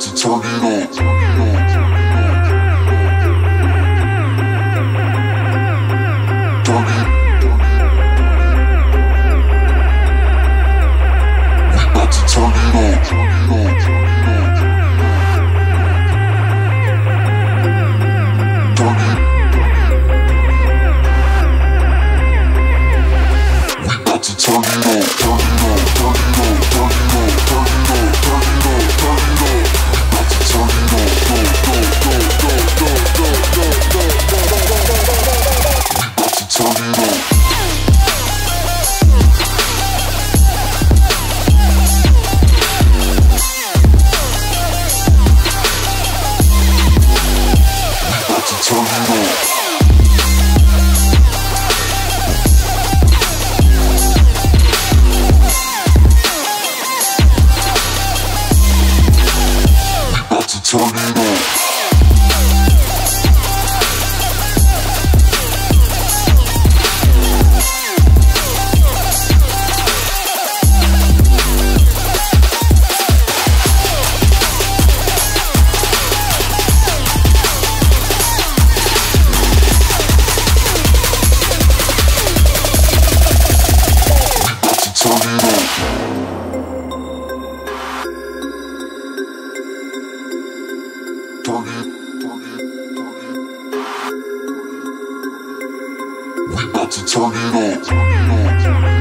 to turn it on. turn it Got to turn it up.